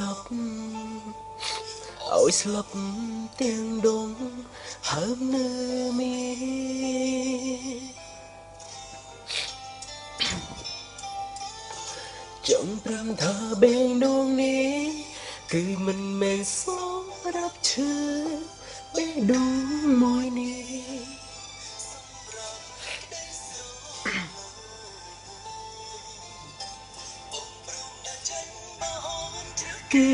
លប់ឲ្យស្លាប់ទាំងដងហើមនៅមានចង់ប្រំថាបែងដងនេះគឺមិនមែនសម្រាប់ឈឺបេះដូង គេ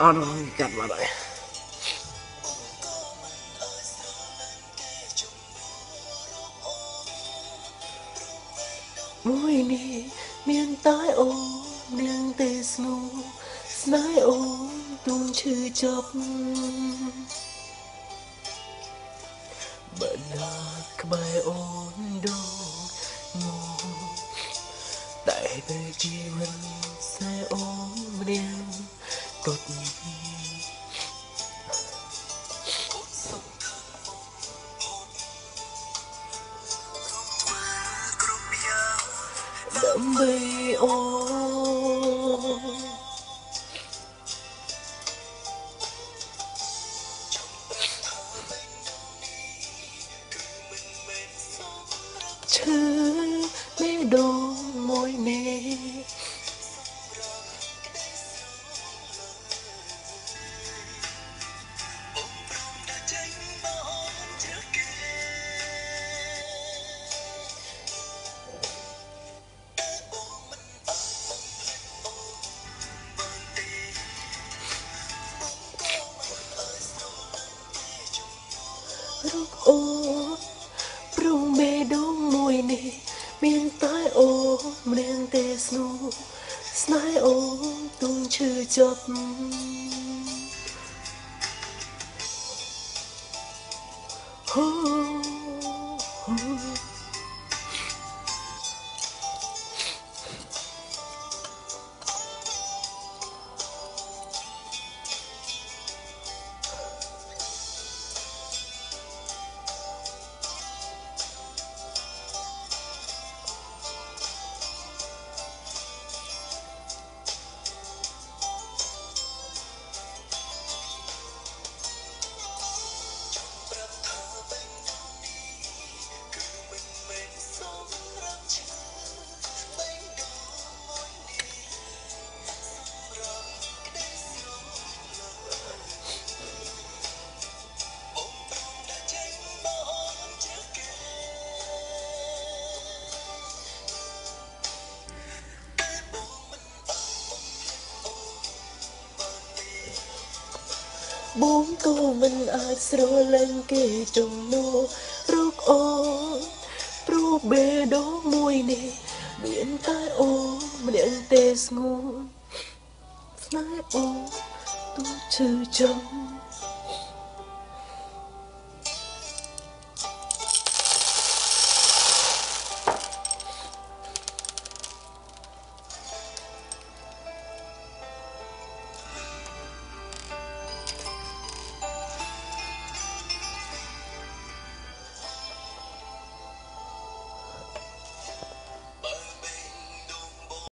អត់កាត់មកហើយមួយនេះមានតែអូននាងទេស្នូស្នេហ៍អូនទុំឈឺចប់ បើណាក្បែរអូនដងងតែពេលជីវិតសែអូនម្នាក់កត់ដើម្បីអូន ឈឺបេះដូងមួយនេះរូបអូ ស្នូស្នេហ៍អូនទុំឈឺចប់ហូហូ បងក៏មិនអាចស្រលាញ់គេជំនួរូបអូនព្រោះបេះដូងមួយនេះមានតែអូនម្នាក់ទេស្ងួនស្នេហ៍អូនទូឈឺចំ